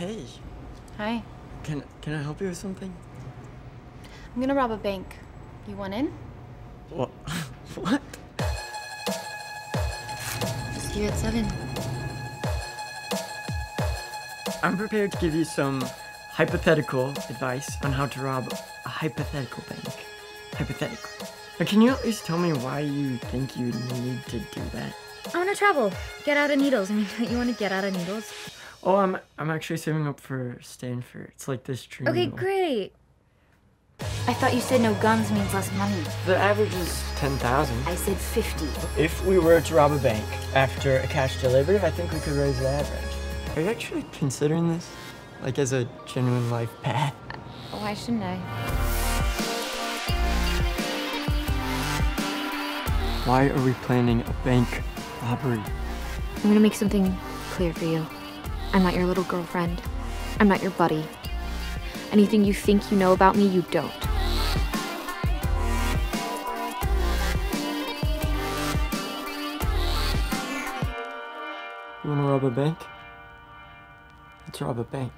Hey, Hi. can can I help you with something? I'm gonna rob a bank. You want in? What? what? See you at seven. I'm prepared to give you some hypothetical advice on how to rob a hypothetical bank. Hypothetical. But can you at least tell me why you think you need to do that? I want to travel. Get out of Needles. I mean, you want to get out of Needles? Oh, I'm I'm actually saving up for Stanford. It's like this dream. Okay, goal. great. I thought you said no guns means less money. The average is ten thousand. I said 50. If we were to rob a bank after a cash delivery, I think we could raise the average. Are you actually considering this? Like as a genuine life path? Why shouldn't I? Why are we planning a bank robbery? I'm gonna make something clear for you. I'm not your little girlfriend. I'm not your buddy. Anything you think you know about me, you don't. You wanna rob a bank? Let's rob a bank.